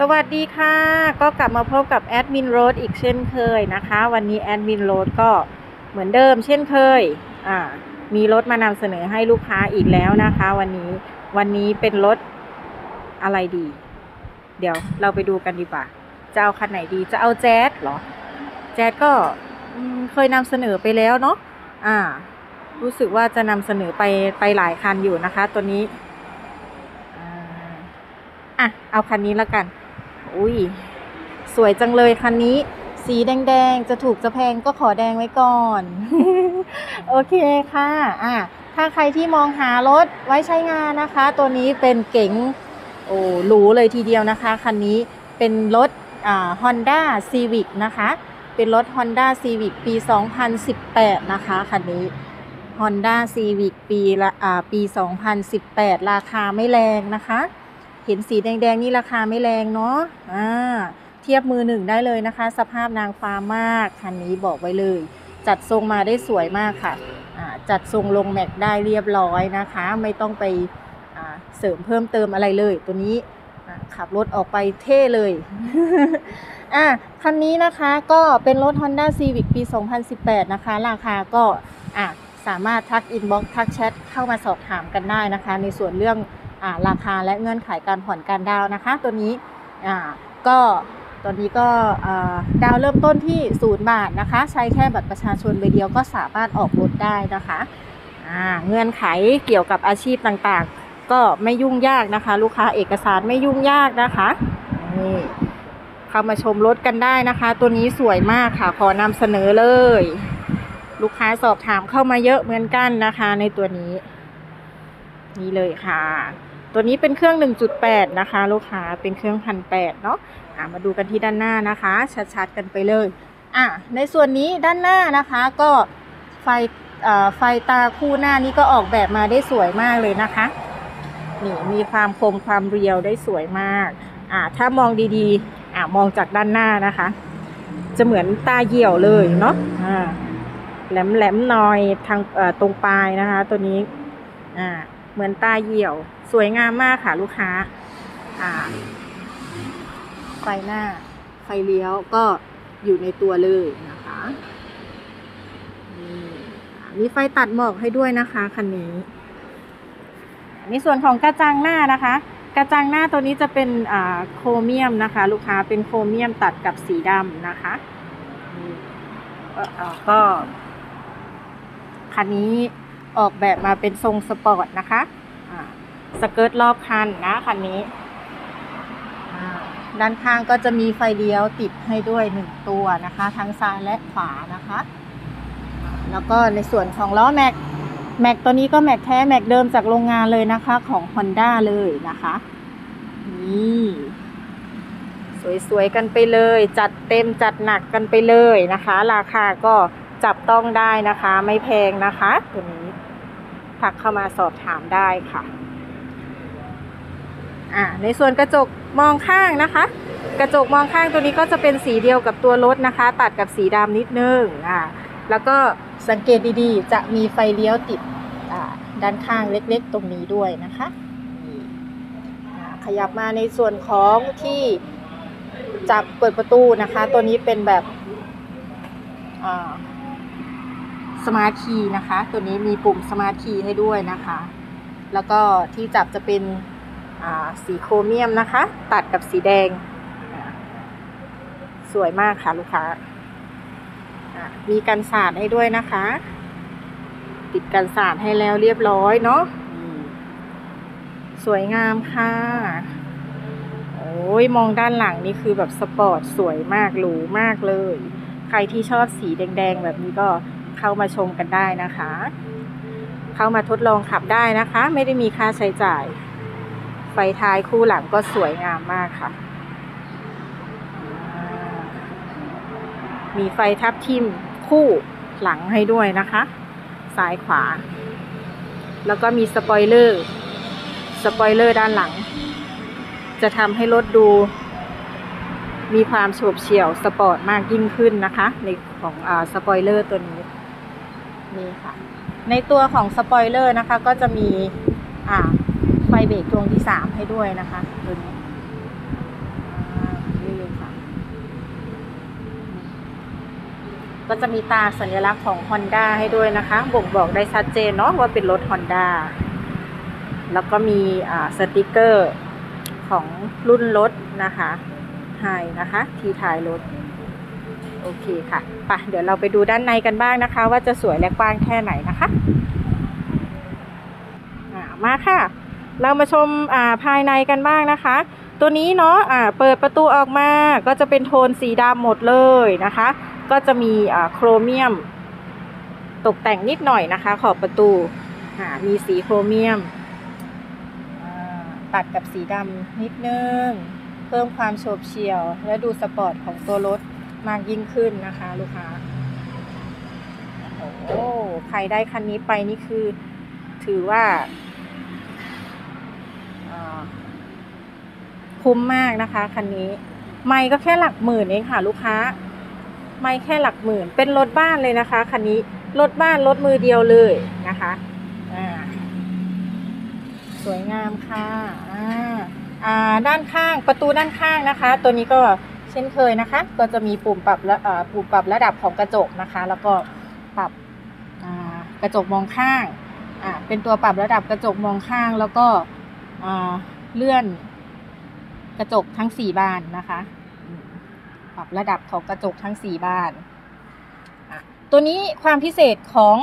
สวัสดีค่ะ ก็กลับมาพบกับแอดมินโรดอีกเช่นเคยนะคะ วันนี้แอดมินโรดก็เหมือนเดิมเช่นเคยอ่ามีรถมานำเสนอให้ลูกค้าอีกแล้วนะคะ วันนี้วันนี้เป็นรถอะไรดี เดี๋ยวเราไปดูกันดีกว่า จะเอาคันไหนดีจะเอาแจ๊สเหรอ แจ๊สก็เคยนำเสนอไปแล้วเนาะอ่า รู้สึกว่าจะนำเสนอไปไปหลายคันอยู่นะคะ ตัวนี้อ่าอะเอาคันนี้แล้วกัน อุ้ยสวยจังเลยคันนี้ สีแดงๆ จะถูกจะแพงก็ขอแดงไว้ก่อน โอเคค่ะอะ ถ้าใครที่มองหารถไว้ใช้งานนะคะ ตัวนี้เป็นเก๋งโอ้หรูเลยทีเดียวนะคะ คันนี้เป็นรถอ่า Honda Civic นะคะ เป็นรถ Honda Civic ปี 2018 นะคะคันนี้ Honda Civic ปีละอ่าปี 2018 ราคาไม่แรงนะคะ เห็นสีแดงๆนี่ราคาไม่แรงเนาะอ่าเทียบมือหนึ่งได้เลยนะคะ สภาพนางฟ้ามากคันนี้บอกไว้เลย จัดทรงมาได้สวยมากค่ะอ่าจัดทรงลงแม็กได้เรียบร้อยนะคะ ไม่ต้องไปอ่าเสริมเพิ่มเติมอะไรเลย ตัวนี้ขับรถออกไปเท่เลยอะคันนี้นะคะก็เป็นรถ Honda Civic ปี 2018 นะคะ ราคาก็อะสามารถทัก inbox ทักแชทเข้ามาสอบถามกันได้นะคะ ในส่วนเรื่อง ราคาและเงื่อนไขการผ่อนการดาวน์นะคะ ตัวนี้ก็ตอนนี้ก็ดาวน์เริ่มต้นที่0บาทนะคะ ใช้แค่บัตรประชาชนใบเดียวก็สามารถออกรถได้นะคะเงื่อนไขเกี่ยวกับอาชีพต่างๆ ก็ไม่ยุ่งยากนะคะ ลูกค้าเอกสารไม่ยุ่งยากนะคะนี่เข้ามาชมรถกันได้นะคะ ตัวนี้สวยมากค่ะขอนำเสนอเลย ลูกค้าสอบถามเข้ามาเยอะเหมือนกันนะคะ ในตัวนี้ นี่เลยค่ะ ตัวนี้เป็นเครื่อง 1.8 นะคะ ลูกค้าเป็นเครื่องพันแปดเนาะะมาดูกันที่ด้านหน้านะคะ ชัดๆกันไปเลยอะในส่วนนี้ด้านหน้านะคะก็ไฟไฟตาคู่หน้านี้ก็ออกแบบมาได้สวยมากเลยนะคะนี่มีความคมความเรียวได้สวยมากอ่าถ้ามองดีๆอ่ามองจากด้านหน้านะคะ จะเหมือนตาเหี่ยวเลยเนาะอ่าแหลมแหลมๆหน่อยทางตรงปลายนะคะ ตัวนี้อ่า เหมือนตาเหี่ยว สวยงามมากค่ะลูกค้าอ่าไฟหน้า ไฟเลี้ยวก็อยู่ในตัวเลยนะคะนี่มีไฟตัดหมอกให้ด้วยนะคะคันนี้ในส่วนของกระจังหน้านะคะ กระจังหน้าตัวนี้จะเป็นอ่าโครเมียมนะคะ ลูกค้าเป็นโครเมียมตัดกับสีดำนะคะก็คันนี้ ออกแบบมาเป็นทรงสปอร์ตนะคะสเกิร์ตรอบคันนะคันนี้ ด้านข้างก็จะมีไฟเลี้ยวติดให้ด้วยหนึ่งตัวนะคะ ทั้งซ้ายและขวานะคะ แล้วก็ในส่วนของล้อแม็กแม็กตัวนี้ก็แม็กแท้แม็กเดิมจากโรงงานเลยนะคะของ Honda เลยนะคะ นี่สวยๆกันไปเลย จัดเต็มจัดหนักกันไปเลยนะคะ ราคาก็จับต้องได้นะคะ ไม่แพงนะคะ ตัวนี้ ทักเข้ามาสอบถามได้ค่ะอ่าในส่วนกระจกมองข้างนะคะ กระจกมองข้างตัวนี้ก็จะเป็นสีเดียวกับตัวรถนะคะ ตัดกับสีดำนิดนึงอ่าแล้วก็สังเกตดีๆ จะมีไฟเลี้ยวติดอ่าด้านข้างเล็กๆ ตรงนี้ด้วยนะคะขยับมาในส่วนของที่จับเปิดประตูนะคะ ตัวนี้เป็นแบบ smart key นะคะ ตัวนี้มีปุ่ม smart key ให้ด้วยนะคะ แล้วก็ที่จับจะเป็นสีโครเมียมนะคะ ตัดกับสีแดง สวยมากค่ะลูกค้า มีกันสาดให้ด้วยนะคะ ติดกันสาดให้แล้วเรียบร้อยเนาะสวยงามค่ะ โอ้ยมองด้านหลังนี่คือแบบสปอร์ตสวยมากหรูมากเลย ใครที่ชอบสีแดง ๆ แบบนี้ก็ เข้ามาชมกันได้นะคะ เข้ามาทดลองขับได้นะคะ ไม่ได้มีค่าใช้จ่าย ไฟท้ายคู่หลังก็สวยงามมากค่ะ มีไฟทับทิมคู่หลังให้ด้วยนะคะ ซ้ายขวา แล้วก็มีสปอยเลอร์ สปอยเลอร์ด้านหลัง จะทำให้รถดูมีความโฉบเฉี่ยวสปอร์ตมากยิ่งขึ้นนะคะ ในของอสปอยเลอร์ตัวนี้ นี่ค่ะ ในตัวของสปอยเลอร์นะคะ ก็จะมีอ่าไฟเบรกดวงที่สามให้ด้วยนะคะตัวนี้ค่ะ ก็จะมีตาสัญลักษณ์ของ Honda ให้ด้วยนะคะ บ่งบอกได้ชัดเจนเนาะว่าเป็นรถ Honda แล้วก็มีสติกเกอร์ของรุ่นรถนะคะไฮนะคะ ที่ท้ายรถ โอเคค่ะไปะเดี๋ยวเราไปดูด้านในกันบ้างนะคะ ว่าจะสวยและกว้างแค่ไหนนะคะมาค่ะ เรามาชมาภายในกันบ้างนะคะ ตัวนี้เนาะอ่าเปิดประตูออกมาก็จะเป็นโทนสีดำหมดเลยนะคะ ก็จะมีอ่าโครเมียม ตกแต่งนิดหน่อยนะคะ ขอบประตูมีสีโครเมียมตัดกับสีดำนิดนึง เพิ่มความโฉบเฉี่ยว และดูสปอร์ตของตัวรถ มากยิ่งขึ้นนะคะ ลูกค้าโอ้ใครได้คันนี้ไปนี่คือถือว่าคุ้มมากนะคะคันนี้ ไม่ก็แค่หลักหมื่นเองค่ะ ลูกค้า ไม่แค่หลักหมื่น เป็นรถบ้านเลยนะคะคันนี้รถบ้านรถมือเดียวเลยนะคะสวยงามค่ะอ่าด้านข้างประตูด้านข้างนะคะ ตัวนี้ก็ ช่นเคยนะคะ ก็จะมีปุ่มปรับและปุ่มปรับระดับของกระจกนะคะ แล้วก็ปรับกระจกมองข้างเป็นตัวปรับระดับกระจกมองข้าง แล้วก็เลื่อนกระจกทั้งสี่บานนะคะ ปรับระดับของกระจกทั้งสี่บานตัวนี้ความพิเศษของ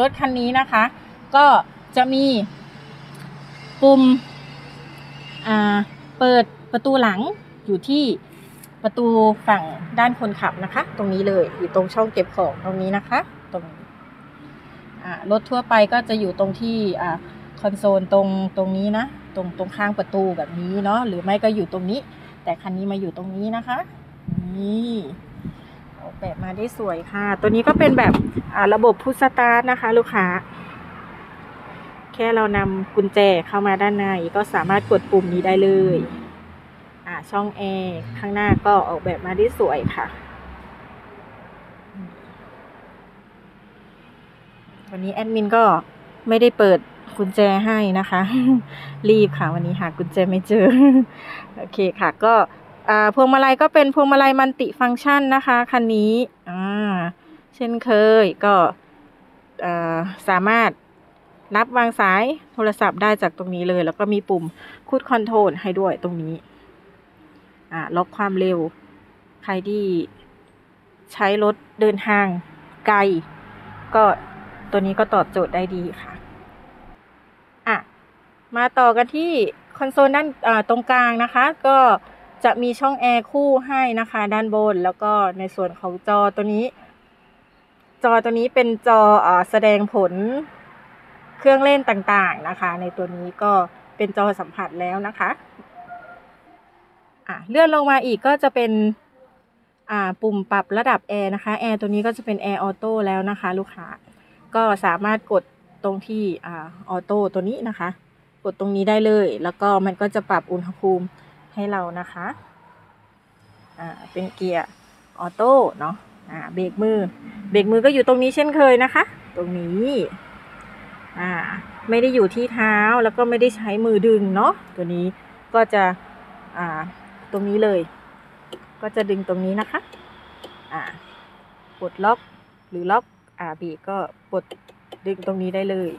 รถคันนี้นะคะ ก็จะมีปุ่มเปิดประตูหลังอยู่ที่ ประตูฝั่งด้านคนขับนะคะ ตรงนี้เลยอยู่ตรงช่องเก็บของตรงนี้นะคะ ตรงรถทั่วไปก็จะอยู่ตรงที่คอนโซลตรงตรงนี้นะ ตรงตรงข้างประตูแบบนี้เนาะหรือไม่ก็อยู่ตรงนี้ แต่คันนี้มาอยู่ตรงนี้นะคะ นี่ออกแบบมาได้สวยค่ะ ตัวนี้ก็เป็นแบบระบบพุชสตาร์ทนะคะ ลูกค้า แค่เรานำกุญแจเข้ามาด้านในก็สามารถกดปุ่มนี้ได้เลย ช่องแอร์ข้างหน้าก็ออกแบบมาได้สวยค่ะ วันนี้แอดมินก็ไม่ได้เปิดกุญแจให้นะคะ รีบค่ะ วันนี้หากุญแจไม่เจอ โอเคค่ะ ก็พวงมาลัยก็เป็นพวงมาลัย multifunction นะคะคันนี้อ่าเช่นเคยก็สามารถรับวางสายโทรศัพท์ได้จากตรงนี้เลย แล้วก็มีปุ่ม cruise control ให้ด้วยตรงนี้ อ่าล็อกความเร็ว ใครที่ใช้รถเดินทางไกล ก็ตัวนี้ก็ตอบโจทย์ได้ดีค่ะอะมาต่อกันที่คอนโซลด้านตรงกลางนะคะ ก็จะมีช่องแอร์คู่ให้นะคะ ด้านบน แล้วก็ในส่วนของจอตัวนี้ จอตัวนี้เป็นจออแสดงผลเครื่องเล่นต่างๆนะคะ ในตัวนี้ก็เป็นจอสัมผัสแล้วนะคะ อะเลื่อนลงมาอีกก็จะเป็นอ่าปุ่มปรับระดับแอร์นะคะแอร์ตัวนี้ก็จะเป็นแอร์ auto แล้วนะคะ ลูกค้าก็สามารถกดตรงที่อ่าออโต้ตัวนี้นะคะ กดตรงนี้ได้เลย แล้วก็มันก็จะปรับอุณหภูมิให้เรานะคะอ่าเป็นเกียร์ออโต้เนาะอ่าเบรกมือเบรกมือก็อยู่ตรงนี้เช่นเคยนะคะ ตรงนี้อ่าไม่ได้อยู่ที่เท้าแล้วก็ไม่ได้ใช้มือดึงเนาะตัวนี้ก็จะอ่า ตรงนี้เลย ก็จะดึงตรงนี้นะคะ อ่าปลดล็อกหรือล็อกอ่าบรกก็ปลดดึงตรงนี้ได้เลย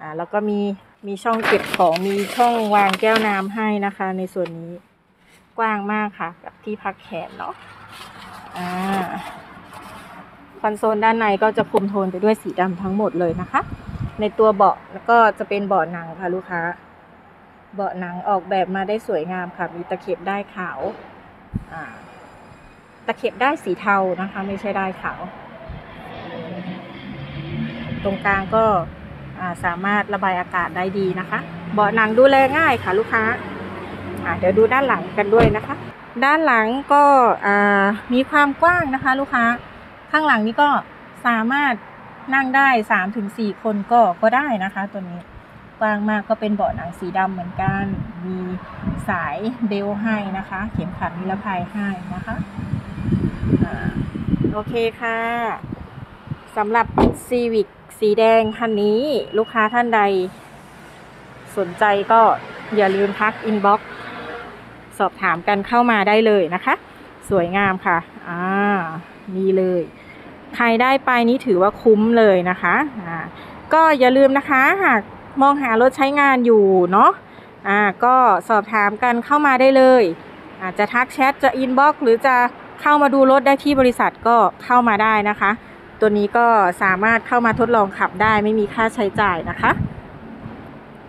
อ่าแล้วก็มีมีช่องเก็บของมีช่องวางแก้วน้ำให้นะคะ ในส่วนนี้กว้างมากค่ะกับที่พักแขนเนาะอ่าคอนโซลด้านในก็จะคุมโทนไปด้วยสีดำทั้งหมดเลยนะคะ ในตัวเบาะแล้วก็จะเป็นเบาะหนังค่ะลูกค้า เบาะหนังออกแบบมาได้สวยงามค่ะ มีตะเข็บได้ขาวตะเข็บได้สีเทานะคะ ไม่ใช่ได้ขาว ตรงกลางก็สามารถระบายอากาศได้ดีนะคะ เบาะหนังดูแลง่ายค่ะลูกค้าเดี๋ยวดูด้านหลังกันด้วยนะคะ ด้านหลังก็มีความกว้างนะคะ ลูกค้า ข้างหลังนี้ก็สามารถนั่งได้สามถึงสี่คนก็ก็ได้นะคะตัวนี้ กว้างมากก็เป็นเบาะหนังสีดำเหมือนกัน มีสายเบลให้นะคะ เข็มขัดนิรภัยให้นะคะโอเคค่ะสำหรับ Civic สีแดงคันนี้ลูกค้าท่านใด สนใจก็อย่าลืมทักอินบ็อกสอบถามกันเข้ามาได้เลยนะคะ สวยงามค่ะ อ่านี่เลย ใครได้ไปนี่ถือว่าคุ้มเลยนะคะ อ่าก็อย่าลืมนะคะหาก มองหารถใช้งานอยู่เนาะอ่าก็สอบถามกันเข้ามาได้เลยอาจจะทักแชทจะ inbox หรือจะเข้ามาดูรถได้ที่บริษัทก็เข้ามาได้นะคะ ตัวนี้ก็สามารถเข้ามาทดลองขับได้ไม่มีค่าใช้จ่ายนะคะ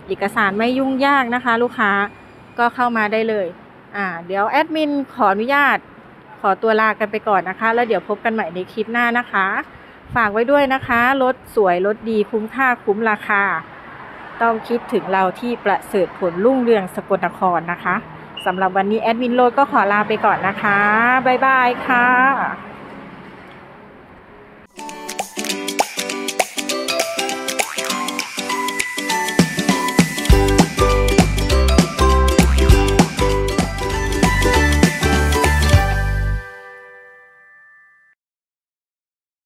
เอกสารไม่ยุ่งยากนะคะ ลูกค้าก็เข้ามาได้เลยอ่าเดี๋ยวแอดมินขออนุญาตขอตัวลากันไปก่อนนะคะ แล้วเดี๋ยวพบกันใหม่ในคลิปหน้านะคะ ฝากไว้ด้วยนะคะ รถสวยรถดีคุ้มค่าคุ้มราคา ต้องคิดถึงเราที่ประเสริฐผลรุ่งเรืองสกลนครนะคะสำหรับวันนี้แอดมินโรดก็ขอลาไปก่อนนะคะ บ๊ายบายค่ะ